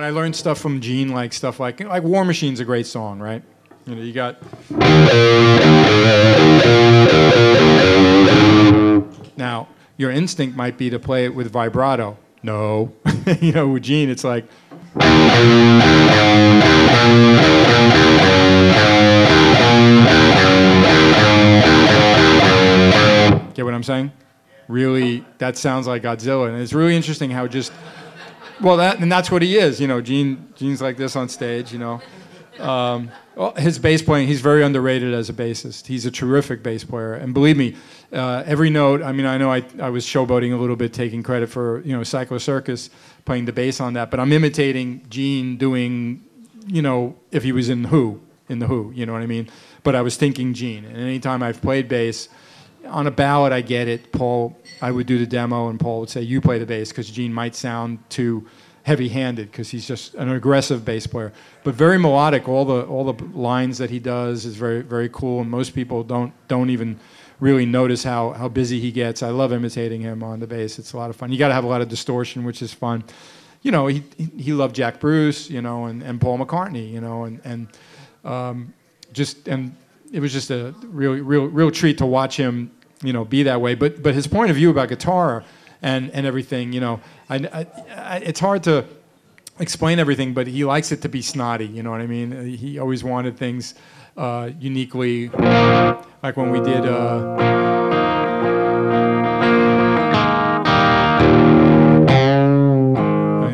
and I learned stuff from Gene, like stuff like like War Machine's a great song, right? You know, you got. Now, your instinct might be to play it with vibrato. No, you know, with Gene, it's like. Get what I'm saying? Really, that sounds like Godzilla, and it's really interesting how just. Well, that and that's what he is, you know. Gene, Gene's like this on stage, you know. Um, well, his bass playing, he's very underrated as a bassist. He's a terrific bass player, and believe me, uh, every note. I mean, I know I, I was showboating a little bit, taking credit for you know Psycho Circus playing the bass on that, but I'm imitating Gene doing, you know, if he was in Who, in the Who, you know what I mean. But I was thinking Gene, and anytime I've played bass, on a ballad I get it. Paul, I would do the demo, and Paul would say, "You play the bass," because Gene might sound too heavy-handed because he's just an aggressive bass player, but very melodic. All the all the lines that he does is very very cool, and most people don't don't even really notice how how busy he gets. I love imitating him on the bass. It's a lot of fun. You got to have a lot of distortion, which is fun. You know, he he loved Jack Bruce, you know, and, and Paul McCartney, you know, and and um, just and it was just a real real real treat to watch him, you know, be that way. But but his point of view about guitar and and everything, you know, I, I, I, it's hard to explain everything, but he likes it to be snotty. You know what I mean? He always wanted things uh, uniquely, like when we did. Uh,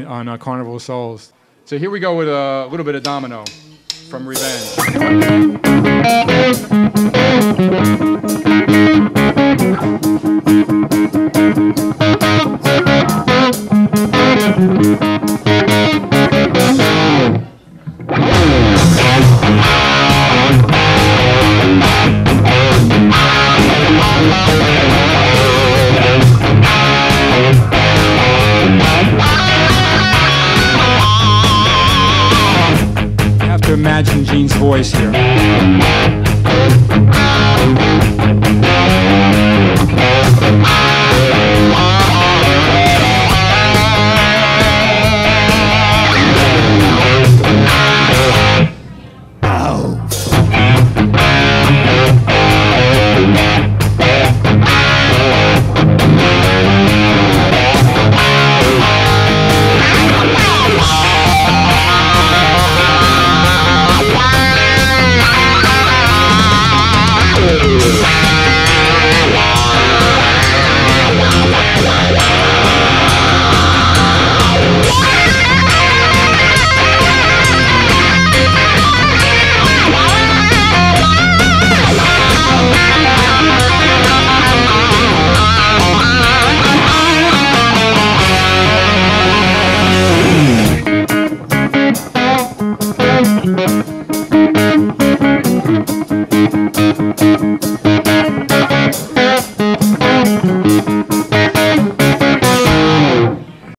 on uh, Carnival of Souls. So here we go with a little bit of Domino from Revenge. Gene's voice here.